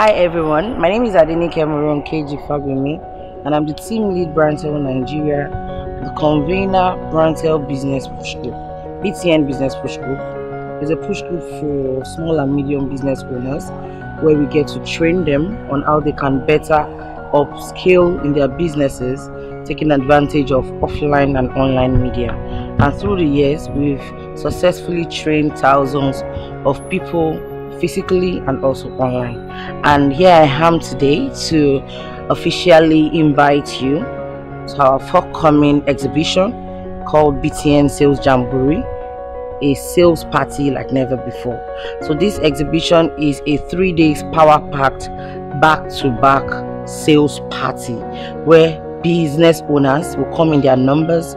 Hi everyone, my name is Adini Cameron KG Fabimi and I'm the team lead BrandTell Nigeria, the convener BrandTell Business Push Group. BTN Business Push Group is a push group for small and medium business owners where we get to train them on how they can better upscale in their businesses, taking advantage of offline and online media. And through the years, we've successfully trained thousands of people physically and also online. And here I am today to officially invite you to our forthcoming exhibition called BTN Sales Jamboree a sales party like never before. So this exhibition is a three days power packed back to back sales party where business owners will come in their numbers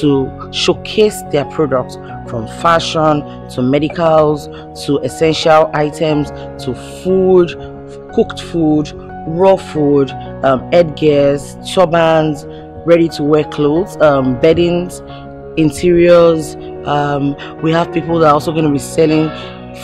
to showcase their products from fashion to medicals to essential items to food, cooked food, raw food, um, headgears, turbans, ready to wear clothes, um, beddings, interiors. Um, we have people that are also going to be selling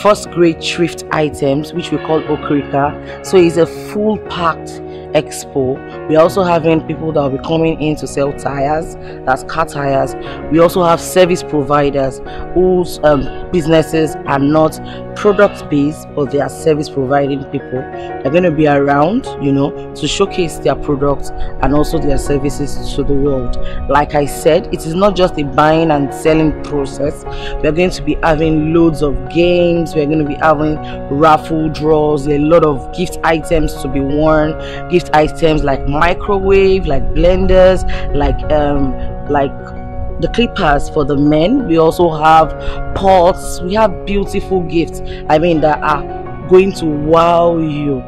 first grade thrift items, which we call Okrika. So it's a full packed expo we're also having people that will be coming in to sell tires that's car tires. We also have service providers whose um, businesses are not product based but they are service providing people. They're going to be around you know to showcase their products and also their services to the world. Like i said it is not just a buying and selling process. We're going to be having loads of games. We're going to be having raffle draws a lot of gift items to be worn gift gift items like microwave, like blenders, like um, like the clippers for the men. We also have pots. We have beautiful gifts. I mean that are going to wow you.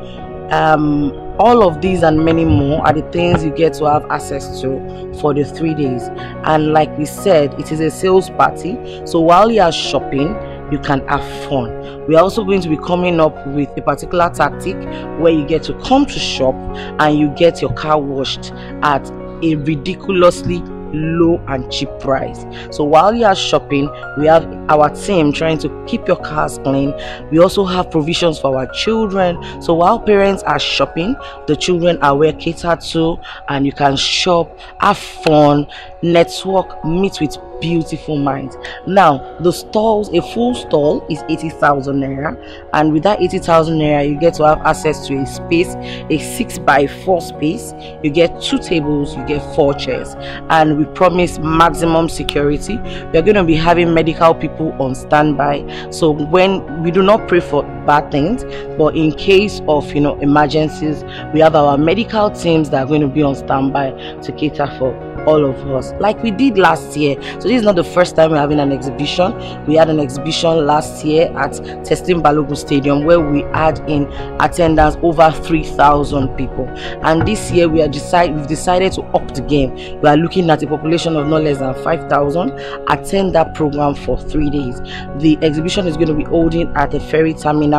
Um, all of these and many more are the things you get to have access to for the three days and like we said it is a sales party so while you are shopping you can have fun. We're also going to be coming up with a particular tactic where you get to come to shop and you get your car washed at a ridiculously low and cheap price. So while you are shopping we have our team trying to keep your cars clean. We also have provisions for our children. So while parents are shopping the children are well catered to and you can shop have fun network meet with beautiful minds now the stalls a full stall is 80,000 naira and with that 80,000 naira you get to have access to a space a 6 by 4 space. You get two tables you get four chairs. And we promise maximum security. We are going to be having medical people on standby. So when we do not pray for bad things but in case of you know emergencies we have our medical teams that are going to be on standby to cater for all of us like we did last year. So this is not the first time we're having an exhibition. We had an exhibition last year at Teslim Balogun Stadium where we had in attendance over 3,000 people. And this year we are decide we've decided to up the game. We are looking at a population of no less than 5,000 attend that program for three days. The exhibition is going to be holding at the ferry terminal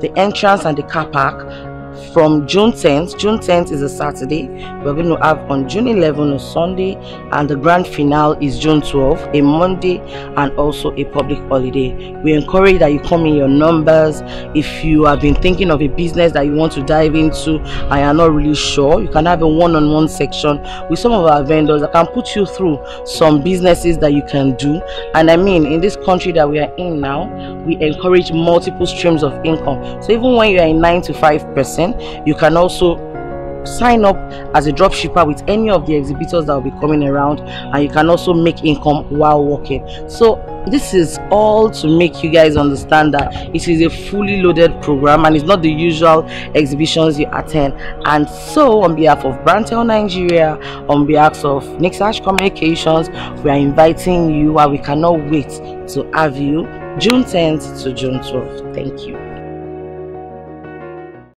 the entrance and the car park from June 10th. June 10th is a Saturday. We're going to have on June 11th a Sunday, and the grand finale is June 12th, a Monday, and also a public holiday. We encourage that you come in your numbers. If you have been thinking of a business that you want to dive into and you're not really sure, you can have a one-on-one -on -one section with some of our vendors that can put you through some businesses that you can do. And I mean, in this country that we are in now, we encourage multiple streams of income. So even when you are in nine to five percent you can also sign up as a drop shipper with any of the exhibitors that will be coming around and you can also make income while working. So this is all to make you guys understand that it is a fully loaded program and it's not the usual exhibitions you attend. And so on behalf of BrandTell Nigeria on behalf of Nixash Communications we are inviting you and we cannot wait to have you June 10th to June 12th thank you